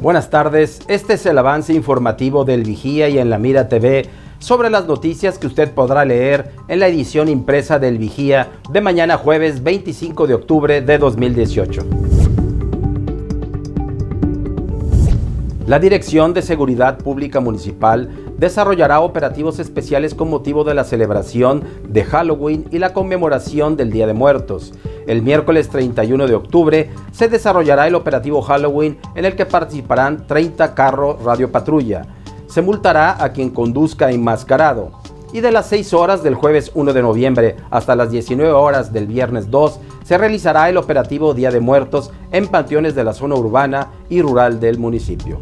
Buenas tardes, este es el avance informativo del Vigía y en la Mira TV sobre las noticias que usted podrá leer en la edición impresa del Vigía de mañana jueves 25 de octubre de 2018. La Dirección de Seguridad Pública Municipal desarrollará operativos especiales con motivo de la celebración de Halloween y la conmemoración del Día de Muertos. El miércoles 31 de octubre se desarrollará el operativo Halloween en el que participarán 30 carros radio patrulla. Se multará a quien conduzca enmascarado. Y de las 6 horas del jueves 1 de noviembre hasta las 19 horas del viernes 2 se realizará el operativo Día de Muertos en panteones de la zona urbana y rural del municipio.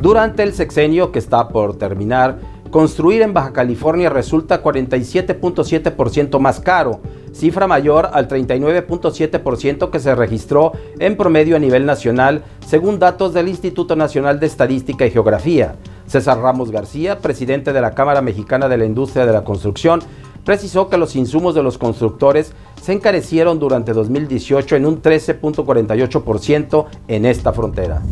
Durante el sexenio que está por terminar, construir en Baja California resulta 47.7% más caro, cifra mayor al 39.7% que se registró en promedio a nivel nacional, según datos del Instituto Nacional de Estadística y Geografía. César Ramos García, presidente de la Cámara Mexicana de la Industria de la Construcción, precisó que los insumos de los constructores se encarecieron durante 2018 en un 13.48% en esta frontera.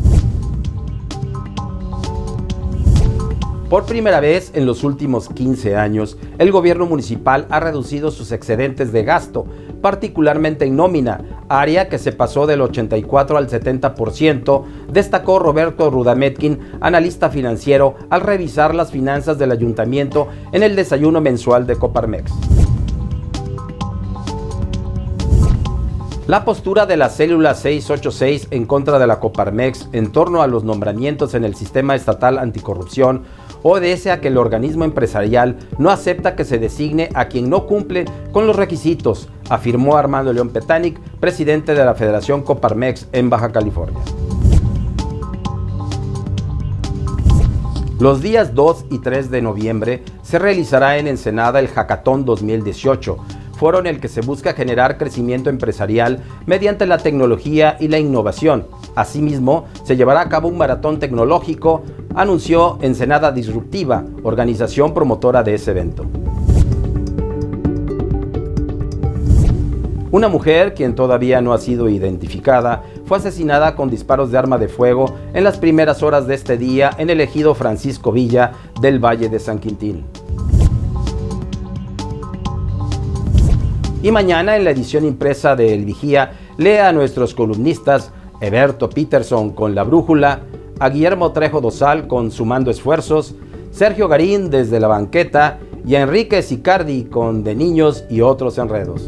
Por primera vez en los últimos 15 años, el gobierno municipal ha reducido sus excedentes de gasto, particularmente en nómina, área que se pasó del 84 al 70%, destacó Roberto Rudametkin, analista financiero, al revisar las finanzas del ayuntamiento en el desayuno mensual de Coparmex. La postura de la célula 686 en contra de la Coparmex en torno a los nombramientos en el sistema estatal anticorrupción obedece a que el organismo empresarial no acepta que se designe a quien no cumple con los requisitos, afirmó Armando León Petanic, presidente de la Federación Coparmex en Baja California. Los días 2 y 3 de noviembre se realizará en Ensenada el Hackathon 2018, foro en el que se busca generar crecimiento empresarial mediante la tecnología y la innovación. Asimismo, se llevará a cabo un maratón tecnológico, anunció Ensenada Disruptiva, organización promotora de ese evento. Una mujer, quien todavía no ha sido identificada, fue asesinada con disparos de arma de fuego en las primeras horas de este día en el ejido Francisco Villa del Valle de San Quintín. Y mañana en la edición impresa de El Vigía, lea a nuestros columnistas Eberto Peterson con La Brújula, a Guillermo Trejo Dosal con Sumando Esfuerzos, Sergio Garín desde la banqueta y a Enrique Sicardi con De Niños y otros enredos.